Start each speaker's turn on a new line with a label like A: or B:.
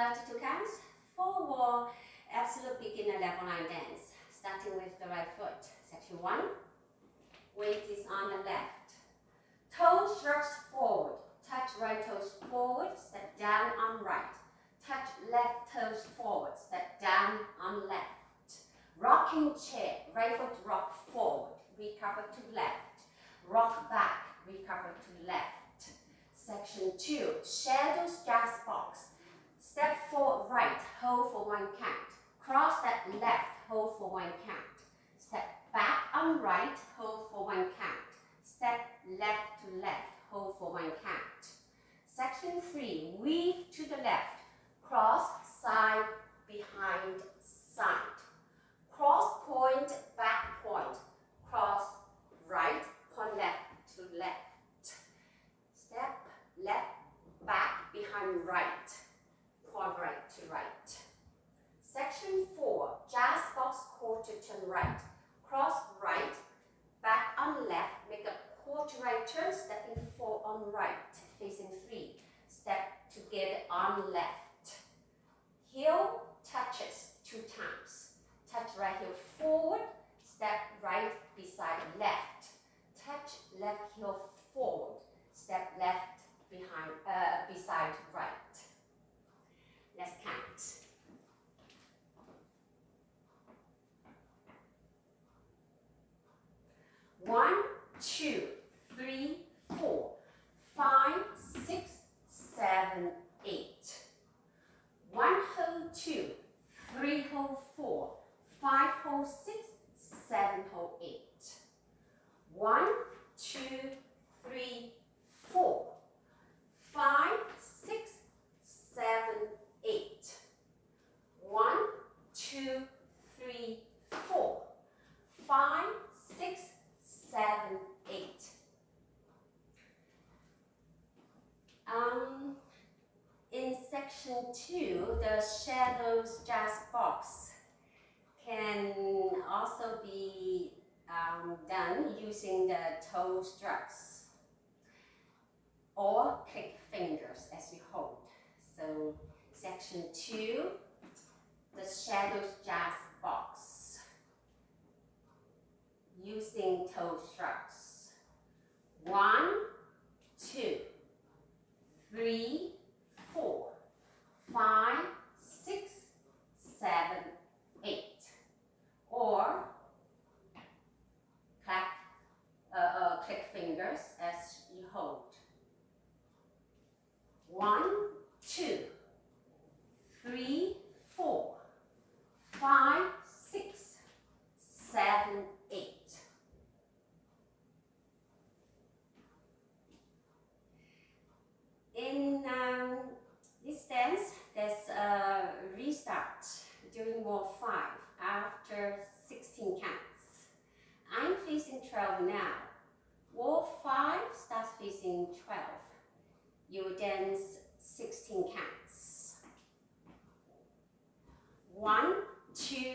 A: 32 counts, four wall, absolute beginner level line dance. Starting with the right foot. Section one. Weight is on the left. toe stretched forward. Touch right toes forward. Step down on right. Touch left toes forward. Step down on left. Rocking chair. Right foot rock forward. Recover to left. Rock back. Recover to left. Section 2, shadows jazz box. Step forward right, hold for one count. Cross that left, hold for one count. Step back on right, hold for one count. Step left to left, hold for one count. Section 3, weave to the left. Cross, side, behind, side. Cross point, back point. Cross, right, point left to left. Step left, back, behind, right. Point right to right. Section 4, jazz box quarter turn right. Cross right, back on left, make a quarter right turn, stepping four on right, facing three. Step together on left. Heel touches two times. Touch right heel forward, step right beside left. Touch left heel forward, step left behind, uh, beside right. Let's count. One, two, three, four, five, six, seven, eight. One hold two, three hold four, five hold six, seven hold eight. One, two, three, four, five, six, seven, eight. One, two, three, four, five, six, seven, eight. Um, in section two, the shadows jazz box using the toe strokes or click fingers as you hold. So section two, the shadows jazz box using toe strokes. One, two, three, four, five, six, seven, eight. Or clap, uh, uh, click as you hold. One, two, three, four, five, six, seven, You will dance 16 counts. One, two,